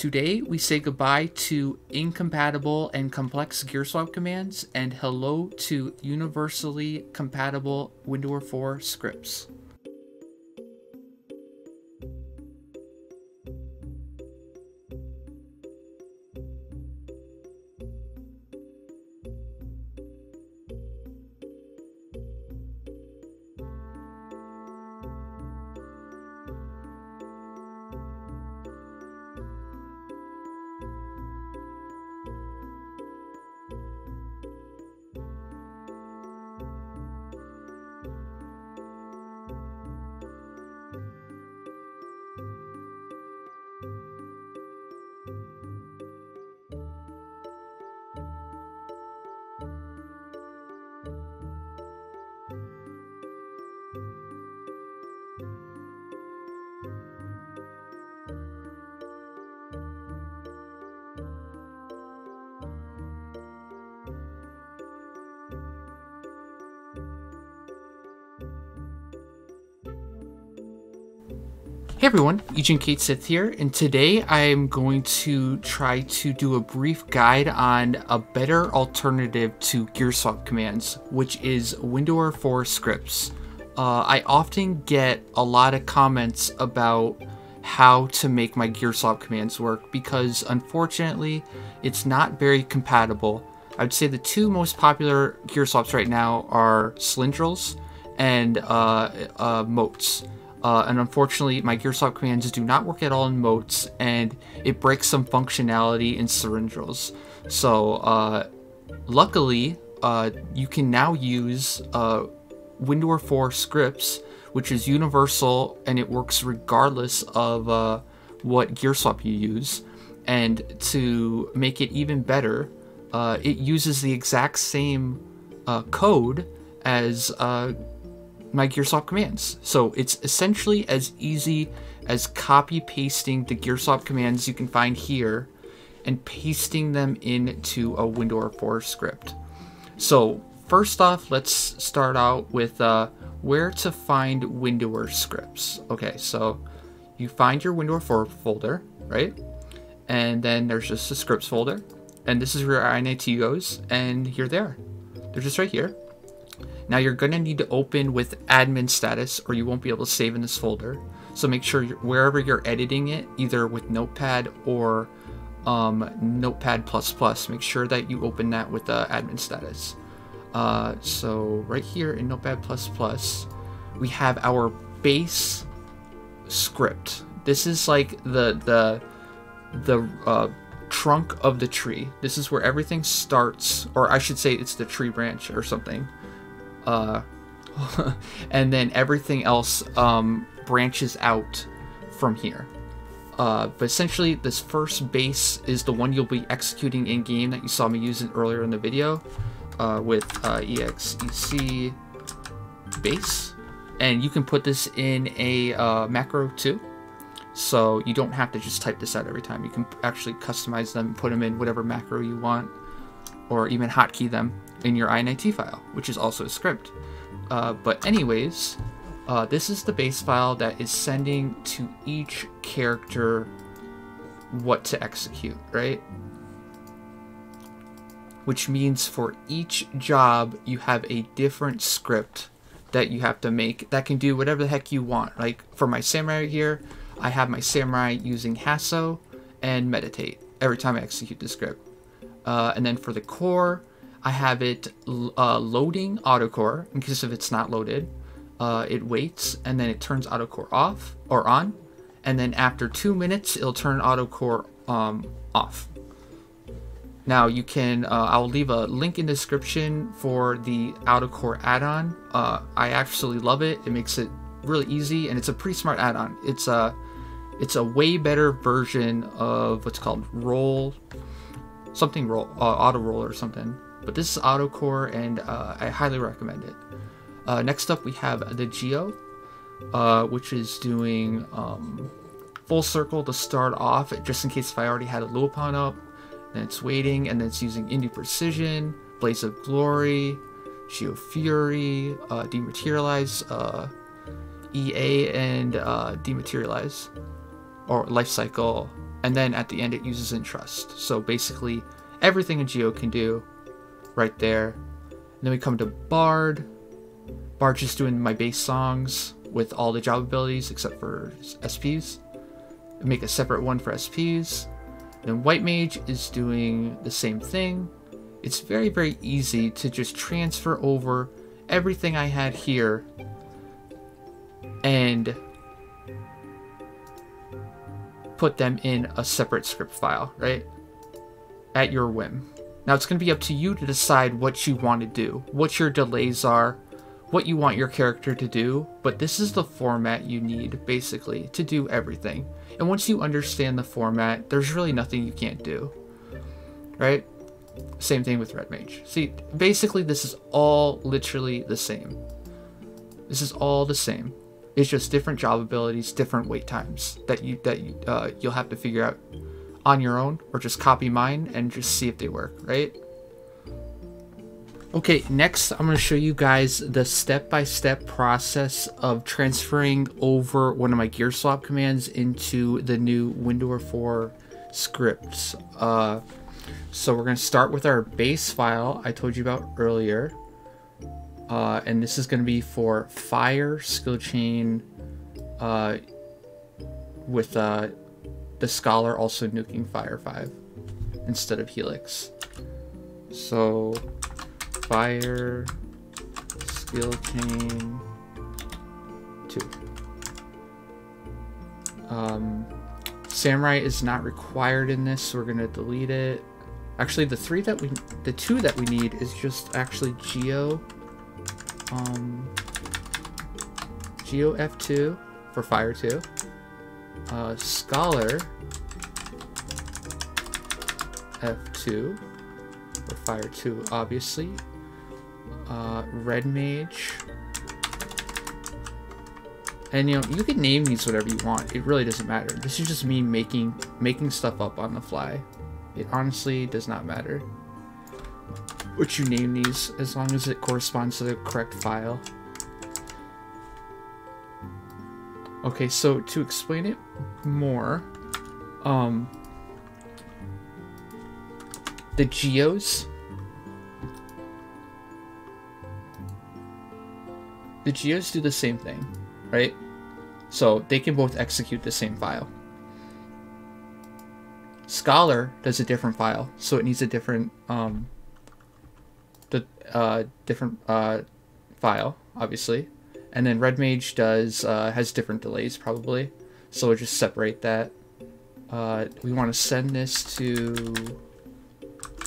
Today, we say goodbye to incompatible and complex gear swap commands and hello to universally compatible Windower 4 scripts. Everyone, Ejin Caitsith here, and today I am going to try to do a brief guide on a better alternative to GearSwap commands, which is Windower 4 scripts. Uh, I often get a lot of comments about how to make my GearSwap commands work because unfortunately it's not very compatible. I would say the two most popular GearSwaps right now are Selindrile's and uh, uh, Motes. Uh, and unfortunately, my GearSwap commands do not work at all in motes, and it breaks some functionality in Selindrile's. So, uh, luckily, uh, you can now use uh, Windower 4 scripts, which is universal and it works regardless of uh, what GearSwap you use. And to make it even better, uh, it uses the exact same code as my GearSwap commands. So it's essentially as easy as copy pasting the GearSwap commands you can find here and pasting them into a Windower 4 script. So first off, let's start out with uh, where to find Windower scripts. Okay, so you find your Windower 4 folder, right? And then there's just a scripts folder. And this is where init goes, and here they are. They're just right here. Now you're going to need to open with admin status or you won't be able to save in this folder. So make sure you're, wherever you're editing it, either with Notepad or um, Notepad++, make sure that you open that with the admin status. Uh, so right here in Notepad++, we have our base script. This is like the the the uh, trunk of the tree. This is where everything starts, or I should say it's the tree branch or something uh, and then everything else um, branches out from here. Uh, but essentially, this first base is the one you'll be executing in game that you saw me using earlier in the video uh, with uh, exec base. And you can put this in a uh, macro too. So you don't have to just type this out every time. You can actually customize them put them in whatever macro you want or even hotkey them in your init file, which is also a script. Uh, but anyways, uh, this is the base file that is sending to each character what to execute, right? Which means for each job, you have a different script that you have to make that can do whatever the heck you want. Like for my samurai here, I have my samurai using Hasso and meditate every time I execute the script. Uh, and then for the core, I have it uh, loading autocore in case if it's not loaded. Uh, it waits and then it turns autocore off or on. And then after two minutes, it'll turn autocore um, off. Now you can, uh, I'll leave a link in the description for the autocore add-on. Uh, I actually love it. It makes it really easy and it's a pretty smart add-on. It's a, it's a way better version of what's called roll, something roll, auto roll or something. But this is AutoCore, and uh, I highly recommend it. Uh, next up, we have the Geo, uh, which is doing um, full circle to start off, just in case if I already had a Luopan up. Then it's waiting, and then it's using Indi-Precision, Blaze of Glory, Geo Fury, uh, Dematerialize, uh, EA, and uh, Dematerialize, or Life Cycle And then at the end, it uses entrust. So basically, everything a geo can do right there. And then we come to Bard. Bard just doing my bass songs with all the job abilities except for SPs. Make a separate one for SPs. Then White Mage is doing the same thing. It's very, very easy to just transfer over everything I had here and put them in a separate script file, right? At your whim. Now it's going to be up to you to decide what you want to do, what your delays are, what you want your character to do, but this is the format you need, basically, to do everything. And once you understand the format, there's really nothing you can't do. Right? Same thing with Red Mage. See, basically this is all literally the same. This is all the same. It's just different job abilities, different wait times that you that you, uh, you'll have to figure out on your own, or just copy mine and just see if they work, right? Okay, next I'm going to show you guys the step-by-step -step process of transferring over one of my gear swap commands into the new Windower 4 scripts. Uh, so we're going to start with our base file I told you about earlier. Uh, and this is going to be for fire skill chain uh, with uh, the scholar also nuking fire 5 instead of helix. So fire skill chain 2. Um, samurai is not required in this, so we're going to delete it. Actually, the three that we, the two that we need is just actually Geo, um, Geo F2 for Fire 2, uh, Scholar F2 or Fire 2, obviously, uh, Red Mage. And you know, you can name these whatever you want. It really doesn't matter. This is just me making making stuff up on the fly. It honestly does not matter what you name these as long as it corresponds to the correct file. Okay, so to explain it more, um, the geos the geos do the same thing, right? So they can both execute the same file. Scholar does a different file, so it needs a different um, the uh, different uh, file, obviously, and then Red Mage does uh, has different delays probably, so we'll just separate that. Uh, we want to send this to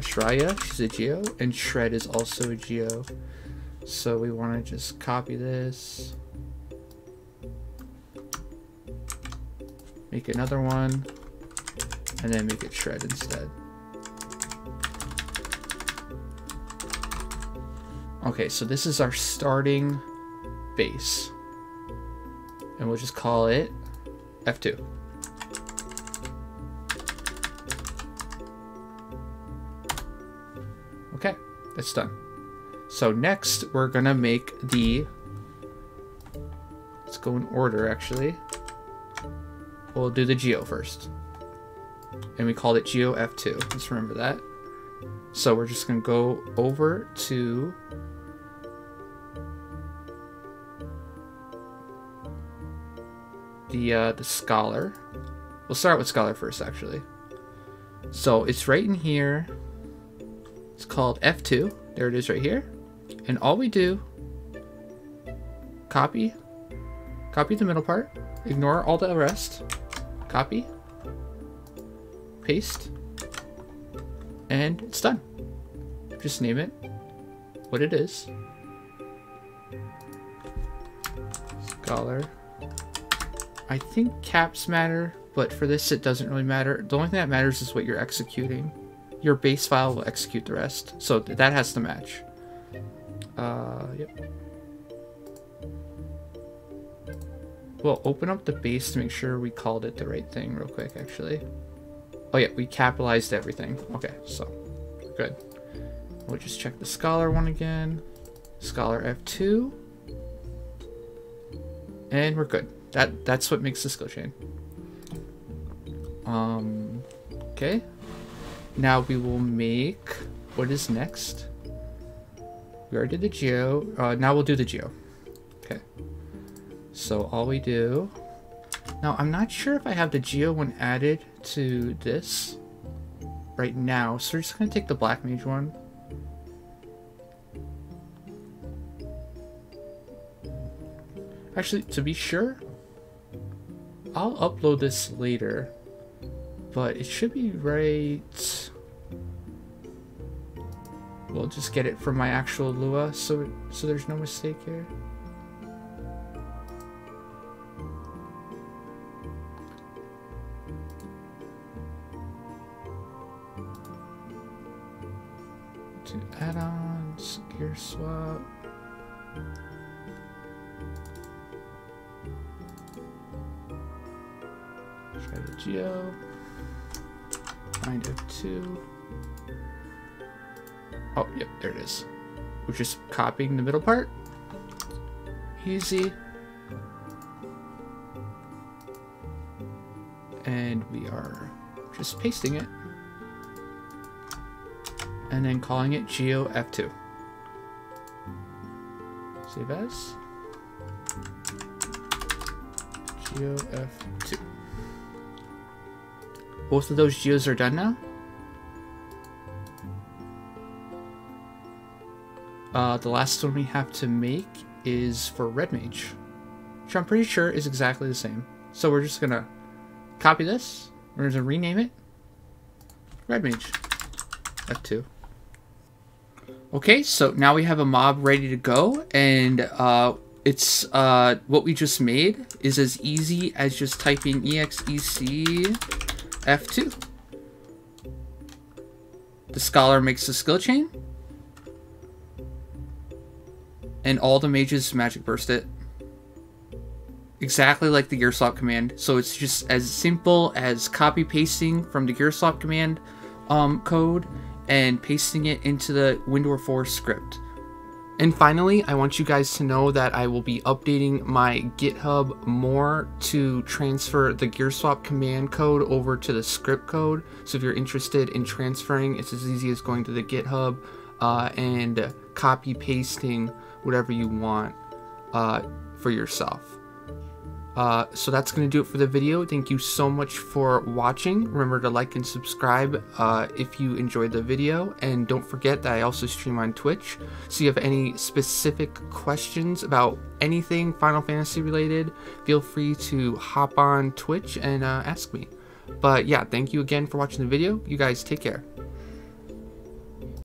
Shreya, she's a Geo, and Shred is also a Geo. So we want to just copy this. Make another one. And then make it Shred instead. Okay, so this is our starting base. And we'll just call it F2. Okay, that's done. So next, we're gonna make the... Let's go in order, actually. We'll do the Geo first. And we called it Geo F2. Let's remember that. So we're just gonna go over to... The, uh, the Scholar. We'll start with Scholar first, actually. So it's right in here. It's called F2. There it is right here. And all we do, copy, copy the middle part, ignore all the rest, copy, paste, and it's done. Just name it what it is. Scholar. I think caps matter, but for this it doesn't really matter. The only thing that matters is what you're executing your base file will execute the rest. So that has to match. Uh, yep. We'll open up the base to make sure we called it the right thing real quick, actually. Oh yeah, we capitalized everything. Okay, so good. We'll just check the Scholar one again. Scholar F2. And we're good. That That's what makes skill chain. Um, okay. Now we will make, what is next? We already did the geo. Uh, now we'll do the geo. Okay. So all we do, now I'm not sure if I have the geo one added to this right now. So we're just gonna take the black mage one. Actually, to be sure, I'll upload this later, but it should be right. We'll just get it from my actual Lua, so so there's no mistake here. Add-ons, gear swap. Geo. Find F2. Oh, yep, there it is. We're just copying the middle part. Easy. And we are just pasting it. And then calling it Geo F2. Save as. Geo F2. Both of those geos are done now. Uh, the last one we have to make is for Red Mage, which I'm pretty sure is exactly the same. So we're just gonna copy this. We're gonna rename it Red Mage F2. Okay, so now we have a mob ready to go, and uh, it's uh, what we just made is as easy as just typing exec F2. The scholar makes the skill chain. And all the mages magic burst it. Exactly like the Gearswap command. So it's just as simple as copy pasting from the Gearswap command um, code and pasting it into the Windower 4 script. And finally, I want you guys to know that I will be updating my GitHub more to transfer the GearSwap command code over to the script code. So if you're interested in transferring, it's as easy as going to the GitHub uh, and copy pasting whatever you want uh, for yourself. Uh, so that's going to do it for the video. Thank you so much for watching. Remember to like and subscribe uh, if you enjoyed the video. And don't forget that I also stream on Twitch. So if you have any specific questions about anything Final Fantasy related, feel free to hop on Twitch and uh, ask me. But yeah, thank you again for watching the video. You guys take care.